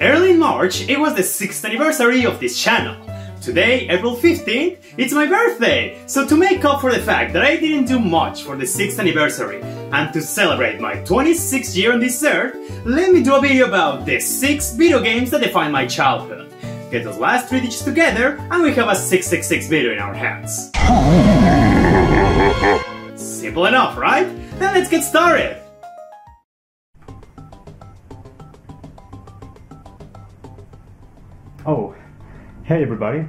Early in March, it was the 6th anniversary of this channel. Today, April 15th, it's my birthday! So to make up for the fact that I didn't do much for the 6th anniversary, and to celebrate my 26th year on this earth, let me do a video about the 6 video games that defined my childhood. Get those last 3 digits together, and we have a 666 video in our hands. Simple enough, right? Then let's get started! Hey everybody.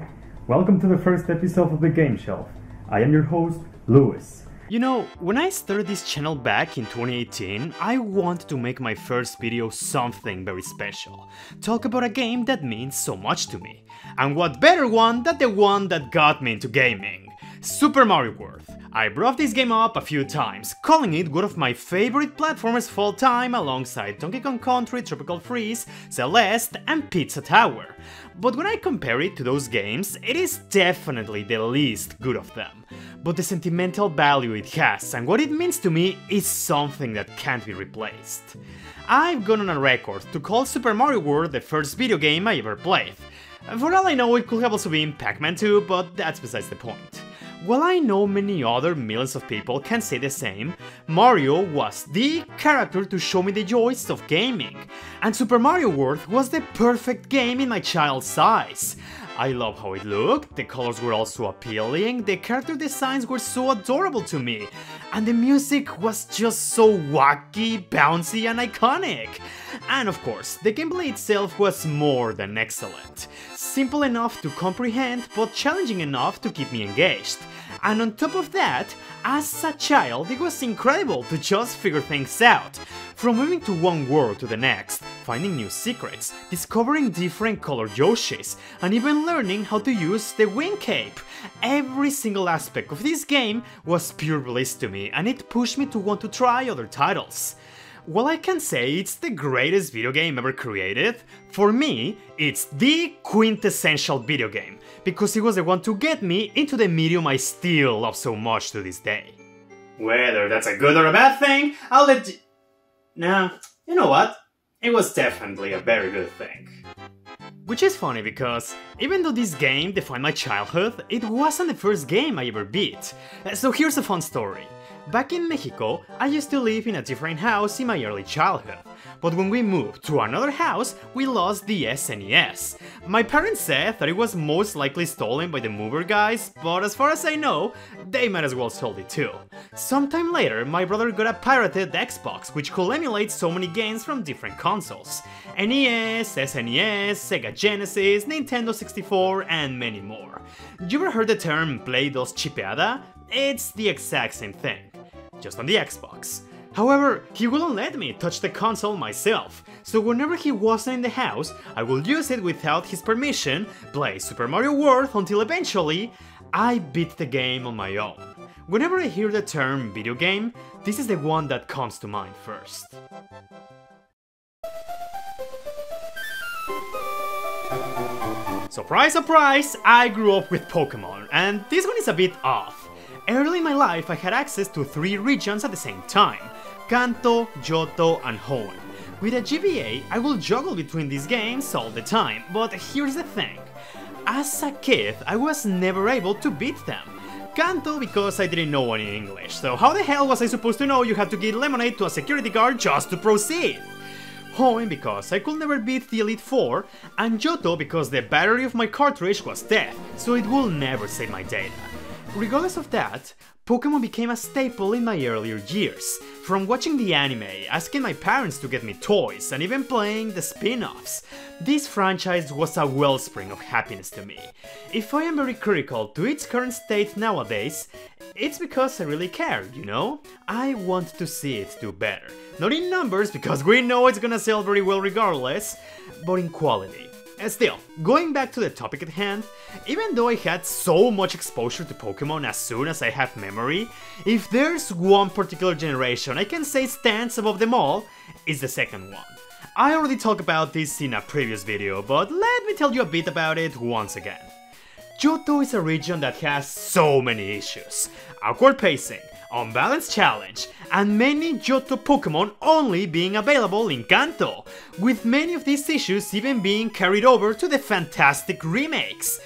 Welcome to the first episode of the Game Shelf. I am your host, Lewis. You know, when I started this channel back in 2018, I wanted to make my first video something very special. Talk about a game that means so much to me. And what better one than the one that got me into gaming? Super Mario World. I brought this game up a few times, calling it one of my favorite platformers of all time alongside Donkey Kong Country, Tropical Freeze, Celeste and Pizza Tower. But when I compare it to those games, it is definitely the least good of them. But the sentimental value it has and what it means to me is something that can't be replaced. I've gone on a record to call Super Mario World the first video game I ever played. For all I know, it could have also been Pac-Man 2, but that's besides the point. While I know many other millions of people can say the same, Mario was the character to show me the joys of gaming, and Super Mario World was the perfect game in my child's eyes. I love how it looked, the colors were also appealing, the character designs were so adorable to me, and the music was just so wacky, bouncy and iconic. And of course, the gameplay itself was more than excellent. Simple enough to comprehend, but challenging enough to keep me engaged. And on top of that, as a child, it was incredible to just figure things out. From moving to one world to the next, finding new secrets, discovering different colored Yoshis, and even learning how to use the wing cape. Every single aspect of this game was pure bliss to me, and it pushed me to want to try other titles. While I can say it's the greatest video game ever created, for me, it's the quintessential video game, because it was the one to get me into the medium I still love so much to this day. Whether that's a good or a bad thing, I'll let you... Nah, you know what? It was definitely a very good thing. Which is funny because, even though this game defined my childhood, it wasn't the first game I ever beat. Uh, so here's a fun story. Back in Mexico, I used to live in a different house in my early childhood, but when we moved to another house, we lost the SNES. My parents said that it was most likely stolen by the mover guys, but as far as I know, they might as well sold it too. Sometime later, my brother got a pirated Xbox, which could emulate so many games from different consoles. NES, SNES, Sega Genesis, Nintendo 64, and many more. You ever heard the term Play dos chipeada? It's the exact same thing just on the Xbox. However, he wouldn't let me touch the console myself, so whenever he wasn't in the house, I would use it without his permission, play Super Mario World until eventually, I beat the game on my own. Whenever I hear the term video game, this is the one that comes to mind first. Surprise, surprise, I grew up with Pokemon, and this one is a bit off. Early in my life, I had access to three regions at the same time Kanto, Johto, and Hoenn. With a GBA, I will juggle between these games all the time, but here's the thing. As a kid, I was never able to beat them. Kanto because I didn't know any English, so how the hell was I supposed to know you have to give lemonade to a security guard just to proceed? Hoenn because I could never beat the Elite Four, and Johto because the battery of my cartridge was dead, so it will never save my data. Regardless of that, Pokemon became a staple in my earlier years, from watching the anime, asking my parents to get me toys, and even playing the spin-offs. This franchise was a wellspring of happiness to me. If I am very critical to its current state nowadays, it's because I really care, you know? I want to see it do better. Not in numbers, because we know it's gonna sell very well regardless, but in quality. Still, going back to the topic at hand, even though I had so much exposure to Pokemon as soon as I have memory, if there's one particular generation I can say stands above them all, it's the second one. I already talked about this in a previous video, but let me tell you a bit about it once again. Johto is a region that has so many issues. Awkward pacing, Unbalanced Challenge, and many Johto Pokemon only being available in Kanto, with many of these issues even being carried over to the fantastic remakes.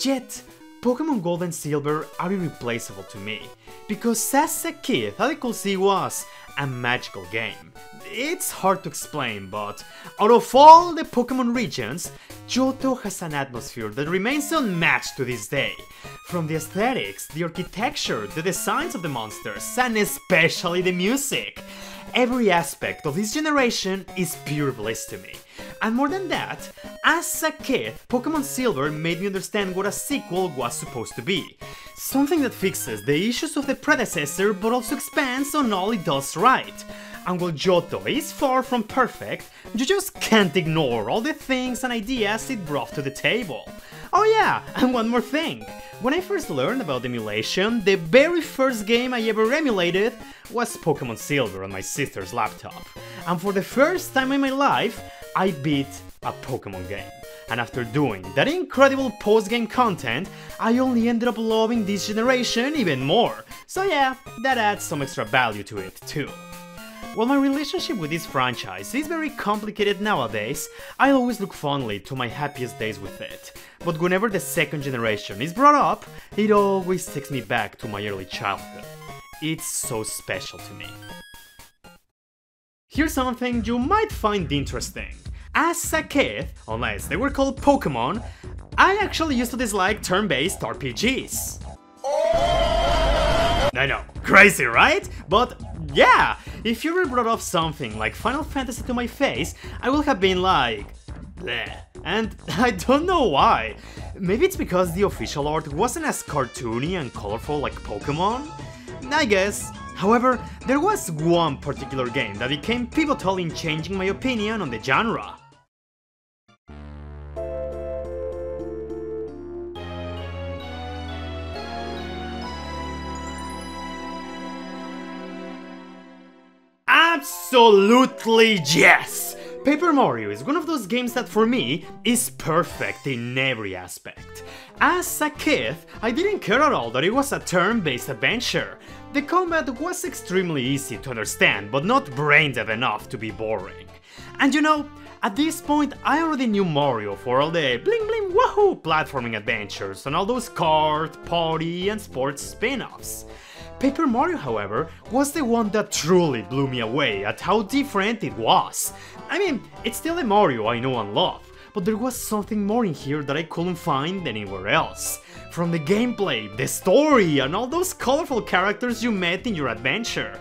Yet, Pokemon Gold and Silver are irreplaceable to me, because as a kid, Adequacy was a magical game. It's hard to explain, but out of all the Pokemon regions, Johto has an atmosphere that remains unmatched to this day. From the aesthetics, the architecture, the designs of the monsters, and especially the music. Every aspect of this generation is pure bliss to me. And more than that, as a kid, Pokemon Silver made me understand what a sequel was supposed to be. Something that fixes the issues of the predecessor but also expands on all it does right. And while Johto is far from perfect, you just can't ignore all the things and ideas it brought to the table. Oh yeah, and one more thing. When I first learned about emulation, the very first game I ever emulated was Pokemon Silver on my sister's laptop. And for the first time in my life, I beat a Pokemon game. And after doing that incredible post-game content, I only ended up loving this generation even more. So yeah, that adds some extra value to it too. While my relationship with this franchise is very complicated nowadays, I always look fondly to my happiest days with it. But whenever the second generation is brought up, it always takes me back to my early childhood. It's so special to me. Here's something you might find interesting. As a kid, unless they were called Pokemon, I actually used to dislike turn-based RPGs. I know, crazy right? But yeah, if you ever brought up something like Final Fantasy to my face, I would have been like, bleh. And I don't know why. Maybe it's because the official art wasn't as cartoony and colorful like Pokemon? I guess. However, there was one particular game that became pivotal in changing my opinion on the genre. Absolutely yes! Paper Mario is one of those games that for me is perfect in every aspect. As a kid, I didn't care at all that it was a turn-based adventure. The combat was extremely easy to understand, but not brain-dead enough to be boring. And you know, at this point I already knew Mario for all the bling bling wahoo platforming adventures and all those kart, party and sports spin-offs. Paper Mario, however, was the one that truly blew me away at how different it was. I mean, it's still a Mario I know and love, but there was something more in here that I couldn't find anywhere else. From the gameplay, the story, and all those colorful characters you met in your adventure.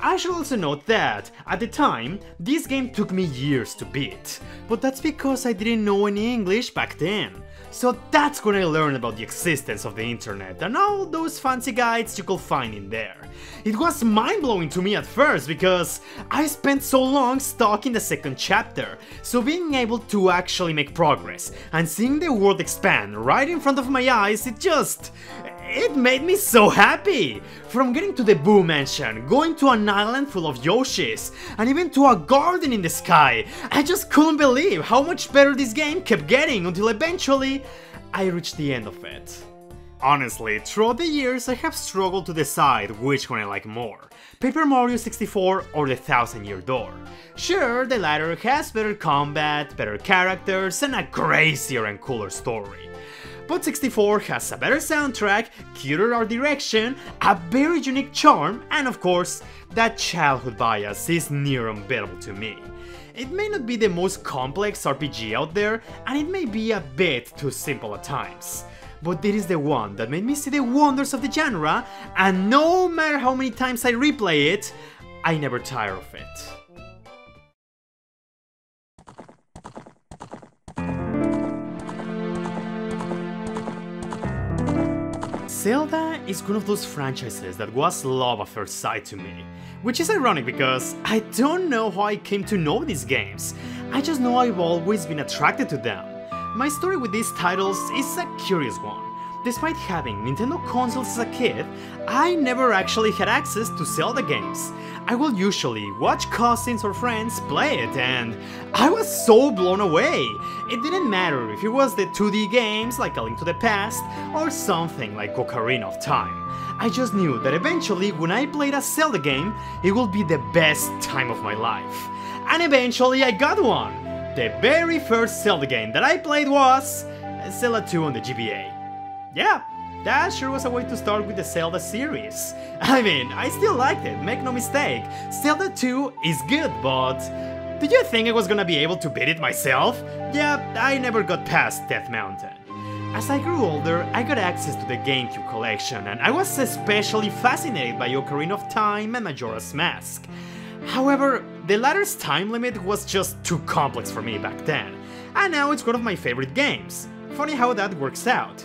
I should also note that, at the time, this game took me years to beat, but that's because I didn't know any English back then. So that's when I learned about the existence of the internet and all those fancy guides you could find in there. It was mind-blowing to me at first because I spent so long stuck in the second chapter, so being able to actually make progress and seeing the world expand right in front of my eyes, it just... It made me so happy! From getting to the Boo Mansion, going to an island full of Yoshis, and even to a garden in the sky, I just couldn't believe how much better this game kept getting until eventually I reached the end of it. Honestly, throughout the years I have struggled to decide which one I like more, Paper Mario 64 or the Thousand Year Door. Sure, the latter has better combat, better characters, and a crazier and cooler story. But 64 has a better soundtrack, cuter art direction, a very unique charm, and of course, that childhood bias is near unbeatable to me. It may not be the most complex RPG out there, and it may be a bit too simple at times. But it is the one that made me see the wonders of the genre, and no matter how many times I replay it, I never tire of it. Zelda is one of those franchises that was love at first sight to me, which is ironic because I don't know how I came to know these games, I just know I've always been attracted to them. My story with these titles is a curious one. despite having Nintendo consoles as a kid, I never actually had access to Zelda games. I will usually watch cousins or friends play it and I was so blown away. It didn't matter if it was the 2D games like A Link to the Past or something like Ocarina of Time. I just knew that eventually when I played a Zelda game, it would be the best time of my life. And eventually I got one! The very first Zelda game that I played was Zelda 2 on the GBA. Yeah, that sure was a way to start with the Zelda series. I mean, I still liked it, make no mistake. Zelda 2 is good, but... Did you think I was gonna be able to beat it myself? Yeah, I never got past Death Mountain. As I grew older, I got access to the GameCube collection, and I was especially fascinated by Ocarina of Time and Majora's Mask. However, the latter's time limit was just too complex for me back then, and now it's one of my favorite games. Funny how that works out.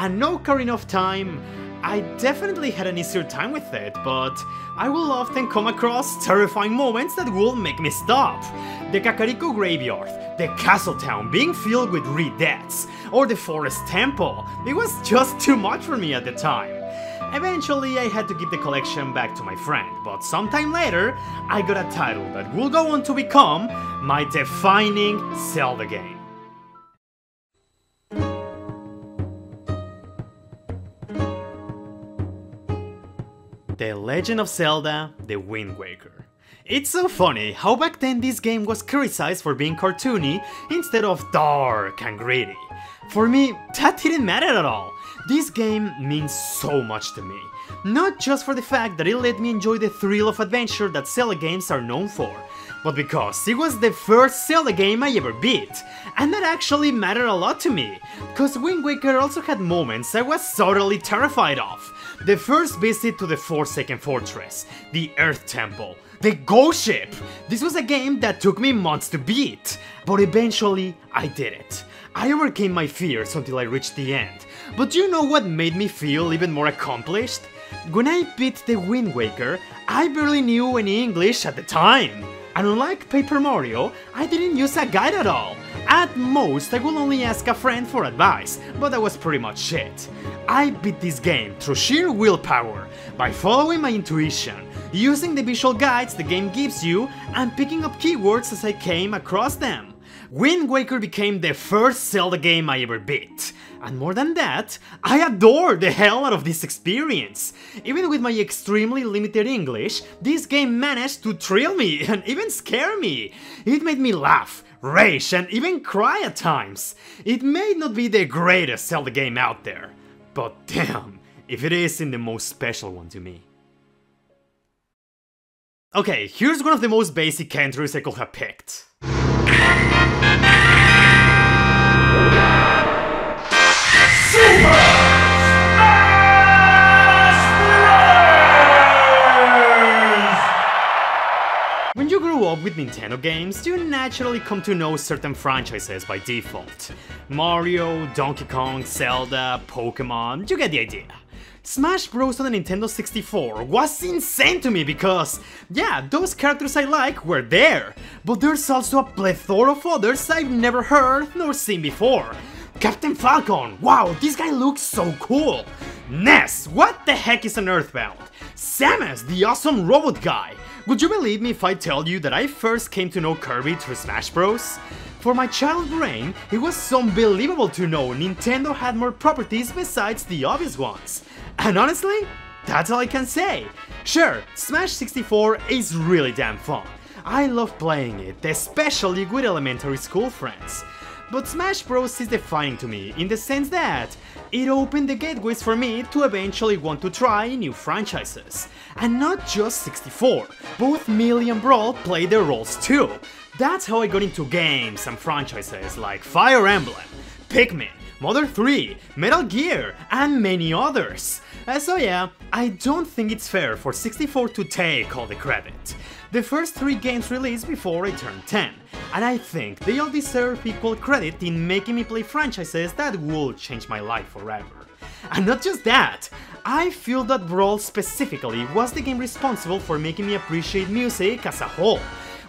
And no Ocarina of Time, I definitely had an easier time with it, but I will often come across terrifying moments that will make me stop. The Kakariko Graveyard, the castle town being filled with ReDeads, or the forest temple, it was just too much for me at the time. Eventually, I had to give the collection back to my friend, but sometime later, I got a title that will go on to become my defining Zelda game. The Legend of Zelda The Wind Waker. It's so funny how back then this game was criticized for being cartoony instead of dark and gritty. For me, that didn't matter at all. This game means so much to me. Not just for the fact that it let me enjoy the thrill of adventure that Zelda games are known for, but because it was the first Zelda game I ever beat, and that actually mattered a lot to me, cause Wind Waker also had moments I was thoroughly terrified of. The first visit to the Forsaken Fortress, the Earth Temple, the Ghost Ship! This was a game that took me months to beat, but eventually I did it. I overcame my fears until I reached the end, but do you know what made me feel even more accomplished? When I beat the Wind Waker, I barely knew any English at the time. And unlike Paper Mario, I didn't use a guide at all. At most, I will only ask a friend for advice, but that was pretty much it. I beat this game through sheer willpower, by following my intuition, using the visual guides the game gives you, and picking up keywords as I came across them. Wind Waker became the first Zelda game I ever beat. And more than that, I adore the hell out of this experience. Even with my extremely limited English, this game managed to thrill me and even scare me. It made me laugh, rage and even cry at times. It may not be the greatest Zelda game out there, but damn, if it is in the most special one to me. Okay, here's one of the most basic entries I could have picked. Grow up with Nintendo games, you naturally come to know certain franchises by default. Mario, Donkey Kong, Zelda, Pokemon, you get the idea. Smash Bros on the Nintendo 64 was insane to me because, yeah, those characters I like were there, but there's also a plethora of others I've never heard nor seen before. Captain Falcon, wow, this guy looks so cool! Ness, what the heck is an Earthbound? Samus, the awesome robot guy! Would you believe me if I tell you that I first came to know Kirby through Smash Bros? For my child brain, it was so unbelievable to know Nintendo had more properties besides the obvious ones. And honestly, that's all I can say. Sure, Smash 64 is really damn fun. I love playing it, especially with elementary school friends. But Smash Bros is defining to me in the sense that it opened the gateways for me to eventually want to try new franchises. And not just 64, both Melee and Brawl play their roles too. That's how I got into games and franchises like Fire Emblem, Pikmin, Mother 3, Metal Gear, and many others. Uh, so yeah, I don't think it's fair for 64 to take all the credit. The first three games released before I turned 10, and I think they all deserve equal credit in making me play franchises that will change my life forever. And not just that, I feel that Brawl specifically was the game responsible for making me appreciate music as a whole.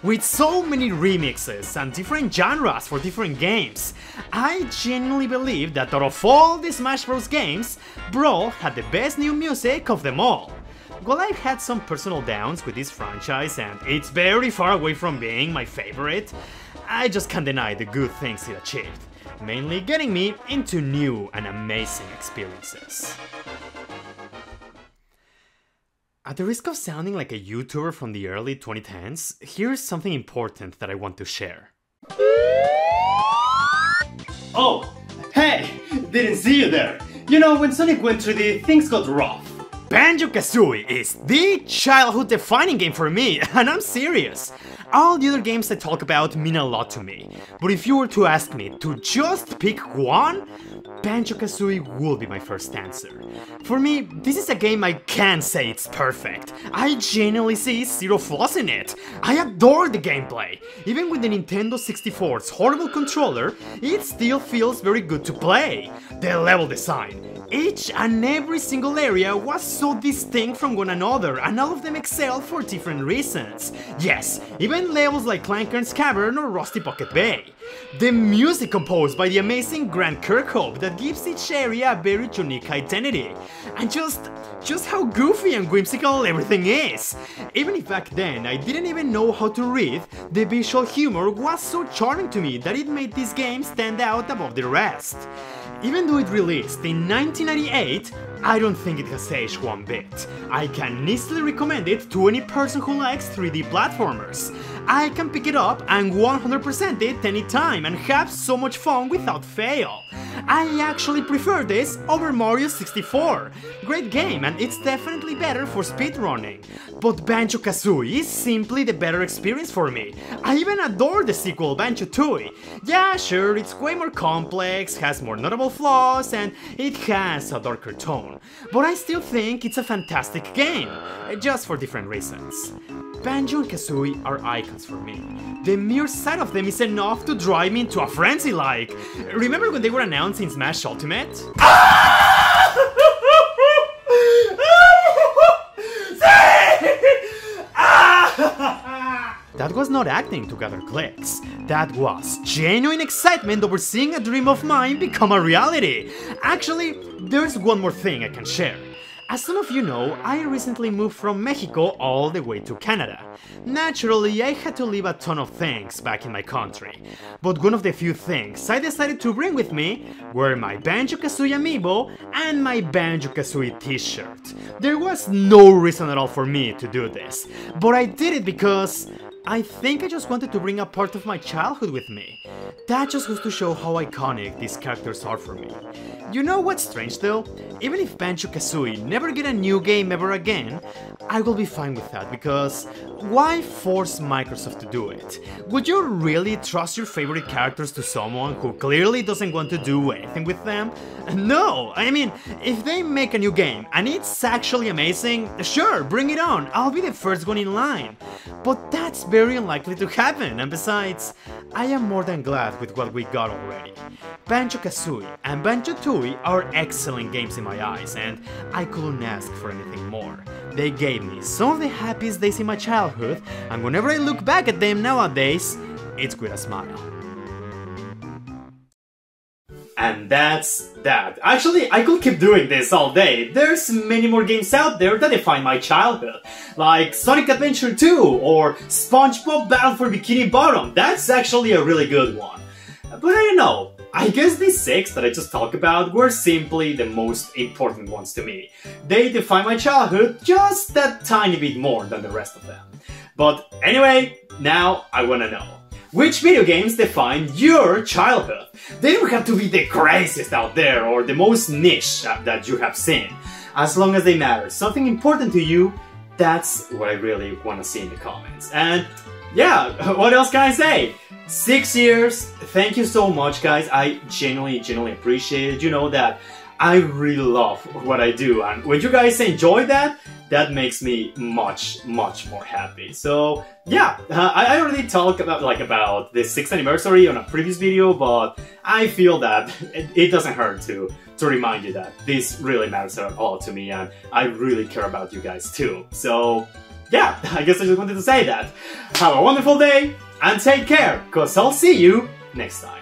with so many remixes and different genres for different games. I genuinely believe that out of all the Smash Bros games, Brawl had the best new music of them all. While I've had some personal downs with this franchise and it's very far away from being my favorite, I just can't deny the good things it achieved, mainly getting me into new and amazing experiences. At the risk of sounding like a YouTuber from the early 2010s, here's something important that I want to share. Oh, hey, didn't see you there. You know, when Sonic went through the things got rough. Banjo-Kazooie is the childhood-defining game for me, and I'm serious. All the other games I talk about mean a lot to me, but if you were to ask me to just pick one, Banjo-Kazooie will be my first answer. For me, this is a game I can't say it's perfect. I genuinely see zero flaws in it. I adore the gameplay. Even with the Nintendo 64's horrible controller, it still feels very good to play. The level design, each and every single area was so distinct from one another, and all of them excel for different reasons. Yes, even levels like Clanker's Cavern or Rusty Bucket Bay. The music composed by the amazing Grant Kirkhope that gives each area a very unique identity. And just, just how goofy and whimsical everything is. Even if back then I didn't even know how to read, the visual humor was so charming to me that it made this game stand out above the rest. Even though it released in 1998, I don't think it has aged one bit. I can easily recommend it to any person who likes 3D platformers. I can pick it up and 100% it anytime and have so much fun without fail. I actually prefer this over Mario 64. Great game and it's definitely better for speedrunning. But Banjo-Kazooie is simply the better experience for me. I even adore the sequel Banjo-Tooie. Yeah, sure, it's way more complex, has more notable flaws, and it has a darker tone. But I still think it's a fantastic game, just for different reasons. Banjo and Kazooie are icons for me. The mere sight of them is enough to drive me into a frenzy like. Remember when they were announced in Smash Ultimate? That was not acting to gather clicks. That was genuine excitement over seeing a dream of mine become a reality. Actually, there's one more thing I can share. As some of you know, I recently moved from Mexico all the way to Canada. Naturally, I had to leave a ton of things back in my country, but one of the few things I decided to bring with me were my Banjo-Kazooie amiibo and my Banjo-Kazooie t-shirt. There was no reason at all for me to do this, but I did it because I think I just wanted to bring a part of my childhood with me. That just goes to show how iconic these characters are for me. You know what's strange though? Even if Banjo-Kazooie never get a new game ever again, I will be fine with that because why force Microsoft to do it? Would you really trust your favorite characters to someone who clearly doesn't want to do anything with them? No, I mean, if they make a new game and it's actually amazing, sure, bring it on, I'll be the first one in line. But that's very unlikely to happen, and besides, I am more than glad with what we got already. Banjo-Kazooie and Banjo-Tooie are excellent games in my eyes, and I couldn't ask for anything more. They gave me some of the happiest days in my childhood, and whenever I look back at them nowadays, it's with a smile. And that's that. Actually, I could keep doing this all day. There's many more games out there that define my childhood. Like Sonic Adventure 2 or SpongeBob Battle for Bikini Bottom. That's actually a really good one. But I don't know. I guess these six that I just talked about were simply the most important ones to me. They define my childhood just that tiny bit more than the rest of them. But anyway, now I wanna know. Which video games define your childhood? They don't have to be the craziest out there or the most niche uh, that you have seen. As long as they matter, something important to you, that's what I really want to see in the comments. And yeah, what else can I say? Six years, thank you so much guys, I genuinely, genuinely appreciate it. You know that I really love what I do and when you guys enjoy that, that makes me much, much more happy. So yeah, uh, I, already talked about like about the 6th anniversary on a previous video, but I feel that it, it, doesn't hurt to to remind you that this really matters a lot to me and I really care about you guys too. So yeah, I guess I just wanted to say that. Have a wonderful day and take care, cause I'll see you next time.